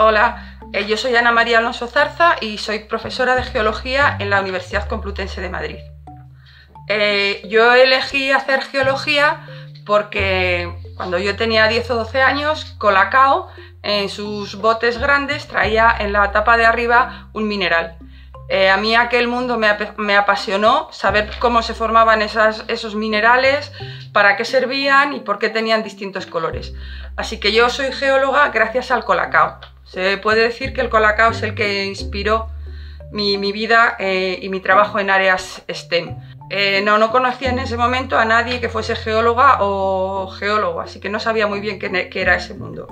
hola. Eh, yo soy Ana María Alonso Zarza y soy profesora de Geología en la Universidad Complutense de Madrid. Eh, yo elegí hacer geología porque cuando yo tenía 10 o 12 años, Colacao en sus botes grandes traía en la tapa de arriba un mineral. Eh, a mí aquel mundo me, apasionó, saber cómo se formaban esos minerales, para qué servían y por qué tenían distintos colores. Así que yo soy geóloga gracias al colacao. Se puede decir que el colacao es el que inspiró mi, vida eh, y mi trabajo en áreas STEM. Eh, no, no conocía en ese momento a nadie que fuese geóloga o geólogo, así que no sabía muy bien qué era ese mundo.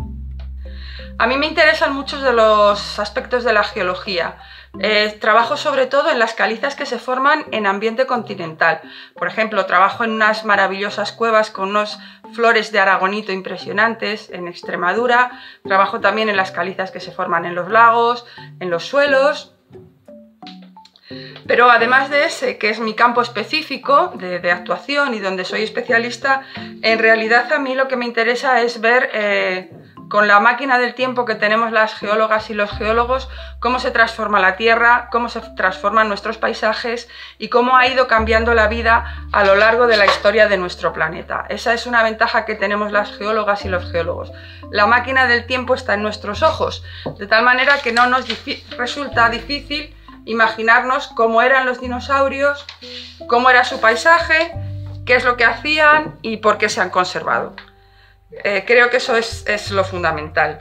A mí me interesan muchos de los aspectos de la geología. Eh, trabajo sobre todo en las calizas que se forman en ambiente continental. Por ejemplo, trabajo en unas maravillosas cuevas con unos flores de aragonito impresionantes en Extremadura. Trabajo también en las calizas que se forman en los lagos, en los suelos. Pero además de ese, que es mi campo específico de, actuación y donde soy especialista, en realidad a mí lo que me interesa es ver eh, con la máquina del tiempo que tenemos las geólogas y los geólogos, cómo se transforma la Tierra, cómo se transforman nuestros paisajes y cómo ha ido cambiando la vida a lo largo de la historia de nuestro planeta. Esa es una ventaja que tenemos las geólogas y los geólogos. La máquina del tiempo está en nuestros ojos, de tal manera que no nos resulta difícil imaginarnos cómo eran los dinosaurios, cómo era su paisaje, qué es lo que hacían y por qué se han conservado. Eh, creo que eso es, lo fundamental.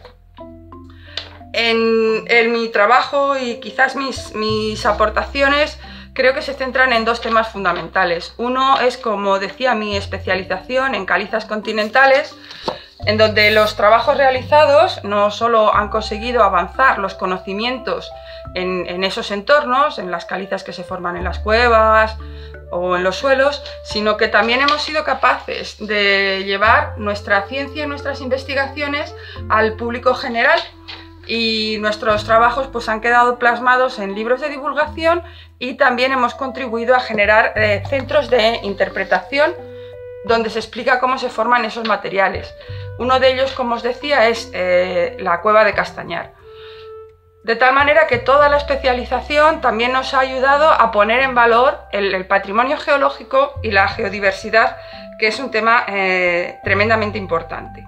En, mi trabajo y quizás mis, mis aportaciones creo que se centran en dos temas fundamentales. Uno es, como decía, mi especialización en calizas continentales, en donde los trabajos realizados no solo han conseguido avanzar los conocimientos en, en, esos entornos, en las calizas que se forman en las cuevas, o en los suelos, sino que también hemos sido capaces de llevar nuestra ciencia y nuestras investigaciones al público general y nuestros trabajos pues, han quedado plasmados en libros de divulgación y también hemos contribuido a generar eh, centros de interpretación donde se explica cómo se forman esos materiales. Uno de ellos, como os decía, es eh, la cueva de Castañar. De tal manera que toda la especialización también nos ha ayudado a poner en valor el, patrimonio geológico y la geodiversidad, que es un tema eh, tremendamente importante.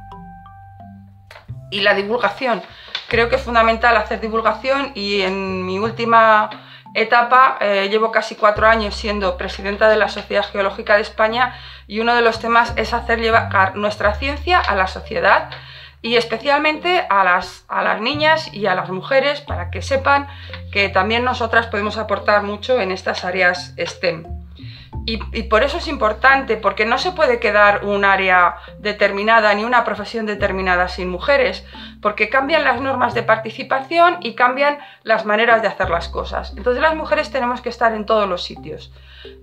Y la divulgación. Creo que es fundamental hacer divulgación y en mi última etapa eh, llevo casi cuatro años siendo presidenta de la Sociedad Geológica de España y uno de los temas es hacer llevar nuestra ciencia a la sociedad y especialmente a las, a las niñas y a las mujeres para que sepan que también nosotras podemos aportar mucho en estas áreas STEM. Y, por eso es importante, porque no se puede quedar un área determinada ni una profesión determinada sin mujeres, porque cambian las normas de participación y cambian las maneras de hacer las cosas. Entonces las mujeres tenemos que estar en todos los sitios.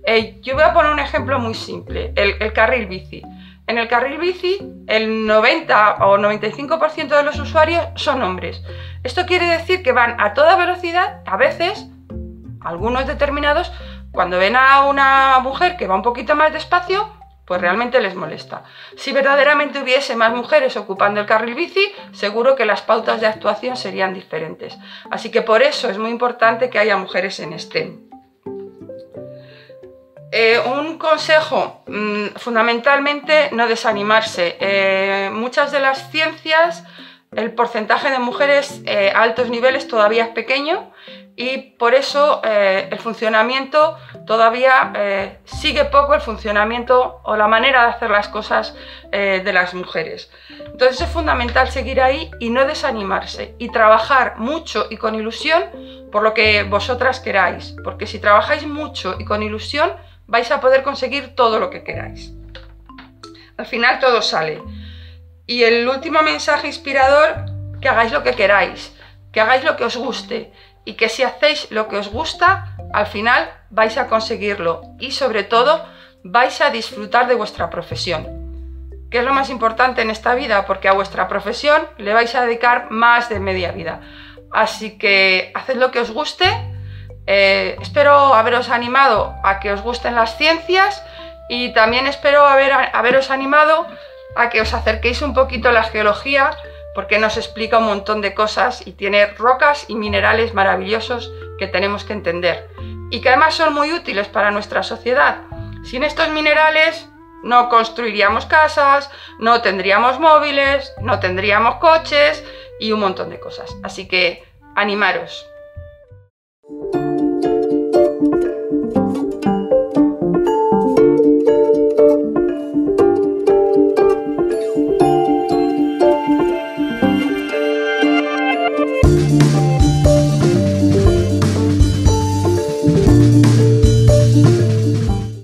Eh, yo voy a poner un ejemplo muy simple, el carril bici. En el carril bici, el 90 o 95% de los usuarios son hombres. Esto quiere decir que van a toda velocidad, a veces, algunos determinados, cuando ven a una mujer que va un poquito más despacio, pues realmente les molesta. Si verdaderamente hubiese más mujeres ocupando el carril bici, seguro que las pautas de actuación serían diferentes. Así que por eso es muy importante que haya mujeres en STEM. Eh, un consejo, mm, fundamentalmente no desanimarse. Eh, muchas de las ciencias, el porcentaje de mujeres eh, a altos niveles todavía es pequeño y por eso el funcionamiento todavía sigue poco el funcionamiento o la manera de hacer las cosas de las mujeres. Entonces es fundamental seguir ahí y no desanimarse y trabajar mucho y con ilusión por lo que vosotras queráis, porque si trabajáis mucho y con ilusión, vais a poder conseguir todo lo que queráis. Al final todo sale. Y el último mensaje inspirador, que hagáis lo que queráis, que hagáis lo que os guste y que si hacéis lo que os gusta, al final vais a conseguirlo y sobre todo vais a disfrutar de vuestra profesión, que es lo más importante en esta vida, porque a vuestra profesión le vais a dedicar más de media vida. Así que haced lo que os guste eh, espero haberos animado a que os gusten las ciencias y también espero haber, haberos animado a que os acerquéis un poquito a la geología porque nos explica un montón de cosas y tiene rocas y minerales maravillosos que tenemos que entender y que además son muy útiles para nuestra sociedad. Sin estos minerales no construiríamos casas, no tendríamos móviles, no tendríamos coches y un montón de cosas. Así que animaros.